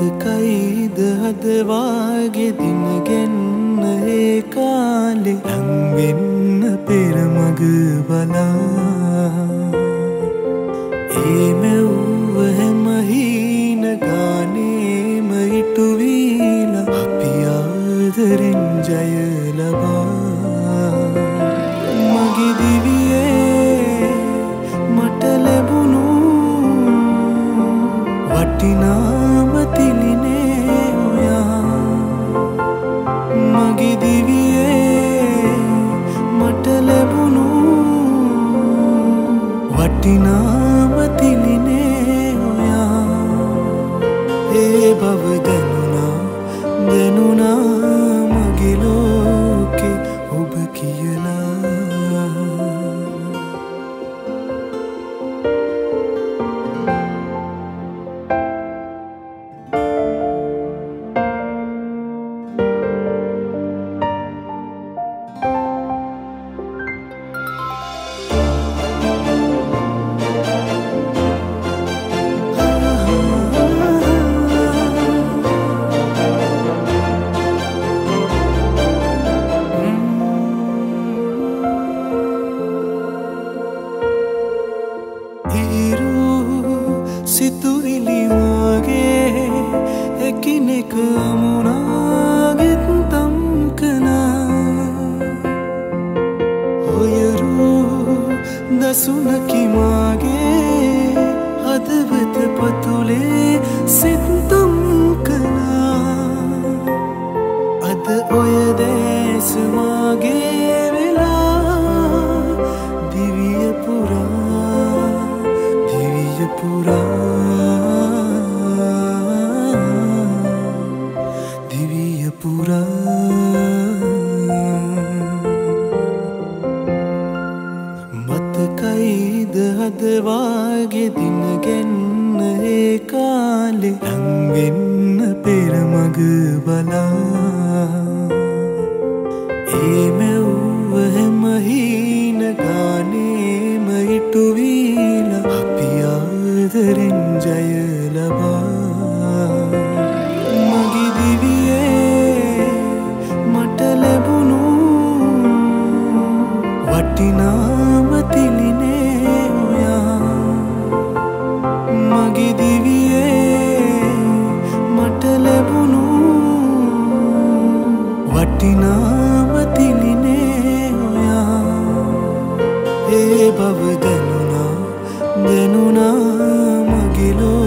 මතකයිද හදවාගේ දිනගෙන්න ඒ කාලෙ ලංවෙන්න පෙරමග බලා. ඒ මෙව්ව හැමහීන ගානේම ඉටුවීල අපි ආදරෙන් ජය ලබා. වටිනාම තිලිනේ ඔයා. ඒ බව දැනුණා දැනුණා මගේ ඉරු සිතුවිලිමගේ එකිනෙක මුණගෙත් තම්කනා ඔයරු දසුනකිමාගේ හදවත පතුලේ සිත්තම් පුරා මතකයිද හදවාගේ දිනගෙන්න ඒ කාලෙ ලංවෙන්න පෙරමග බලා. ඒ මෙව්ව හැමහීන ගානේම ඉටුවීල අපි ආදරෙන් ජය ලබා. වටිනාම තිලිනේ ඔයා මගේ දිවියේ මට ලැබුණු වටිනාම තිලිනේ ඔයා ඒ බව දැනුණා දැනුණා මගේ ලෝ